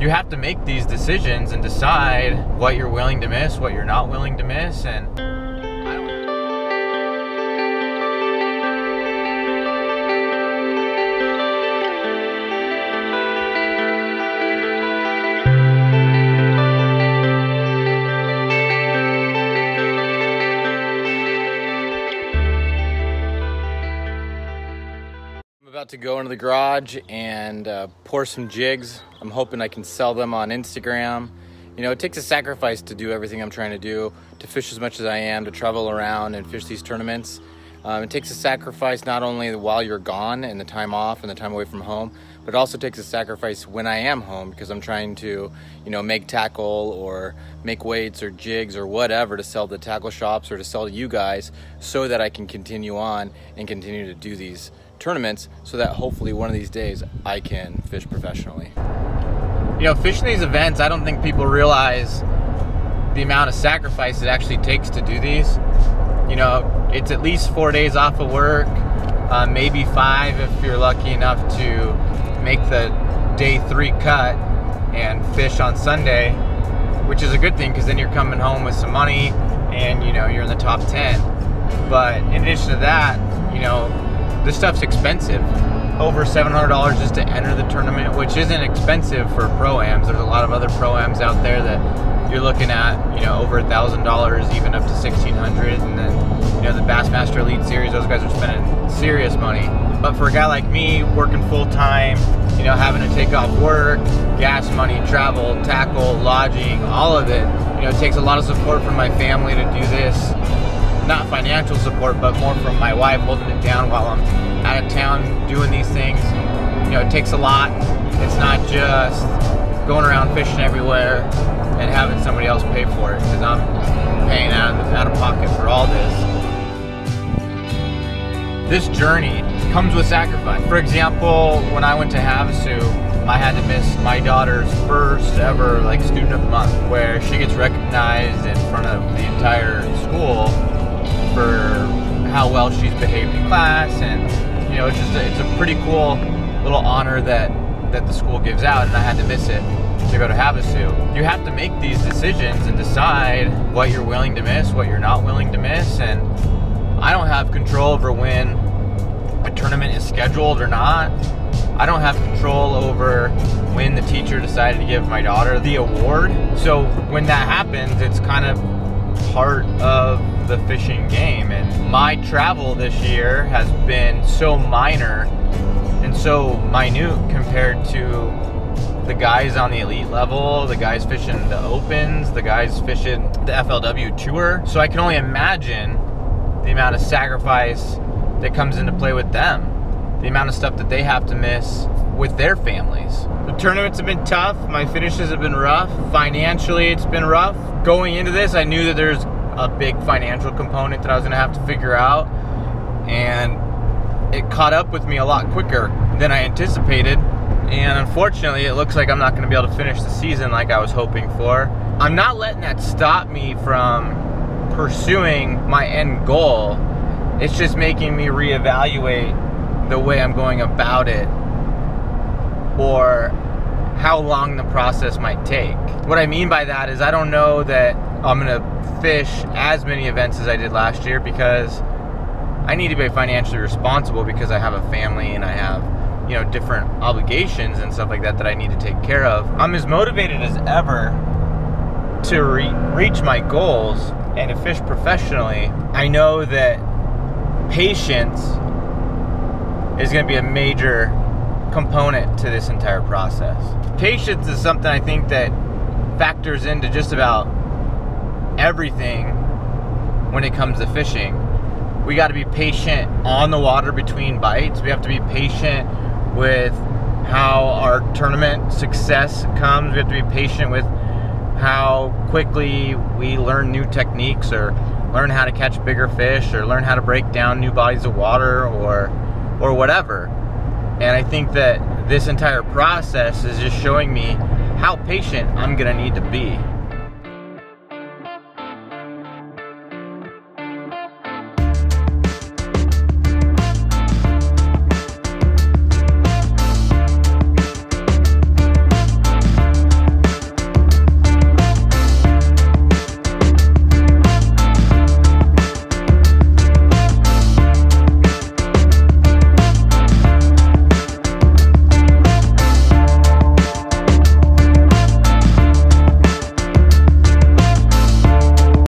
you have to make these decisions and decide what you're willing to miss, what you're not willing to miss, and about to go into the garage and uh, pour some jigs. I'm hoping I can sell them on Instagram. You know, it takes a sacrifice to do everything I'm trying to do, to fish as much as I am, to travel around and fish these tournaments. Um, it takes a sacrifice not only while you're gone and the time off and the time away from home, but it also takes a sacrifice when I am home because I'm trying to, you know, make tackle or make weights or jigs or whatever to sell to tackle shops or to sell to you guys so that I can continue on and continue to do these tournaments so that hopefully one of these days I can fish professionally. You know, fishing these events, I don't think people realize the amount of sacrifice it actually takes to do these. You know, it's at least four days off of work, uh, maybe five if you're lucky enough to make the day three cut and fish on Sunday, which is a good thing because then you're coming home with some money and you know you're in the top 10. But in addition to that, you know, this stuff's expensive. Over $700 just to enter the tournament, which isn't expensive for pro-ams. There's a lot of other pro-ams out there that you're looking at, you know, over thousand dollars, even up to 1600 and then, you know, the Bassmaster Elite Series, those guys are spending serious money. But for a guy like me, working full-time, you know, having to take off work, gas money, travel, tackle, lodging, all of it, you know, it takes a lot of support from my family to do this not financial support, but more from my wife holding it down while I'm out of town doing these things. You know, it takes a lot. It's not just going around fishing everywhere and having somebody else pay for it because I'm paying out of, out of pocket for all this. This journey comes with sacrifice. For example, when I went to Havasu, I had to miss my daughter's first ever like student of the month where she gets recognized in front of the entire school for how well she's behaved in class and you know it's just a, it's a pretty cool little honor that that the school gives out and I had to miss it to go to Havasu. You have to make these decisions and decide what you're willing to miss, what you're not willing to miss and I don't have control over when a tournament is scheduled or not. I don't have control over when the teacher decided to give my daughter the award. So when that happens, it's kind of part of the fishing game. And my travel this year has been so minor and so minute compared to the guys on the elite level, the guys fishing the opens, the guys fishing the FLW tour. So I can only imagine the amount of sacrifice that comes into play with them, the amount of stuff that they have to miss with their families. The tournaments have been tough, my finishes have been rough, financially it's been rough. Going into this, I knew that there's a big financial component that I was gonna have to figure out, and it caught up with me a lot quicker than I anticipated. And unfortunately, it looks like I'm not gonna be able to finish the season like I was hoping for. I'm not letting that stop me from pursuing my end goal. It's just making me reevaluate the way I'm going about it or how long the process might take. What I mean by that is I don't know that I'm gonna fish as many events as I did last year because I need to be financially responsible because I have a family and I have, you know, different obligations and stuff like that that I need to take care of. I'm as motivated as ever to re- reach my goals and to fish professionally. I know that patience is going to be a major component to this entire process. Patience is something I think that factors into just about everything when it comes to fishing. We got to be patient on the water between bites. We have to be patient with how our tournament success comes. We have to be patient with how quickly we learn new techniques or learn how to catch bigger fish or learn how to break down new bodies of water or or whatever. And I think that this entire process is just showing me how patient I'm going to need to be.